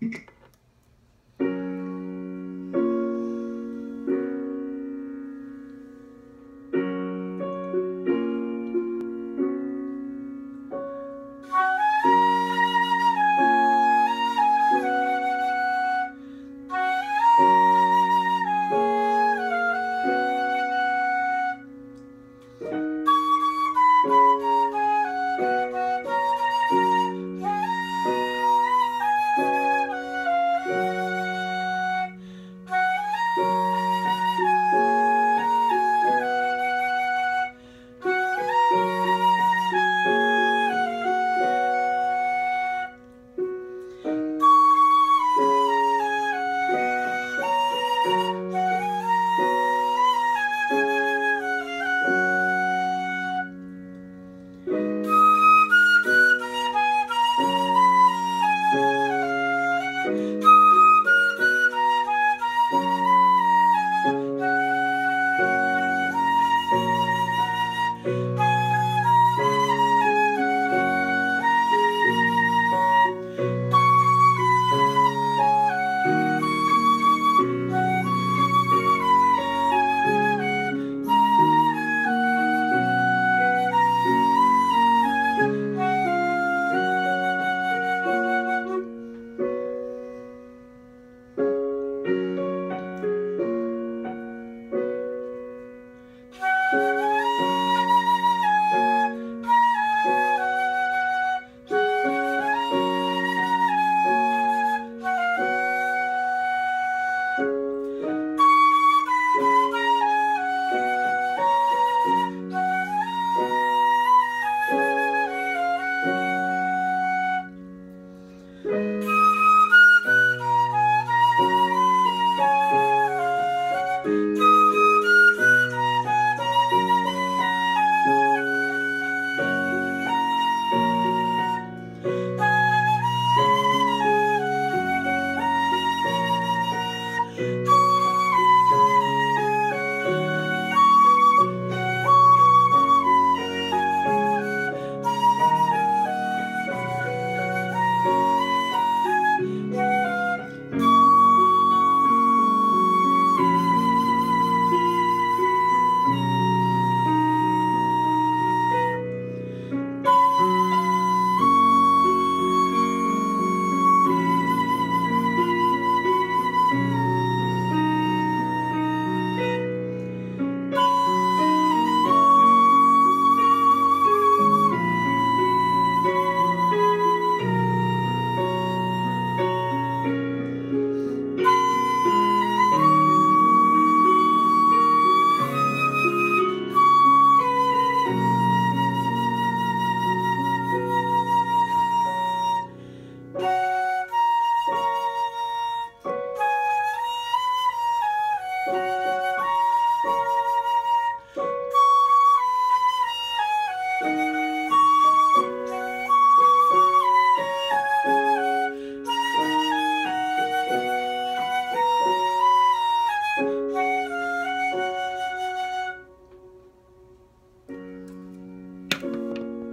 you.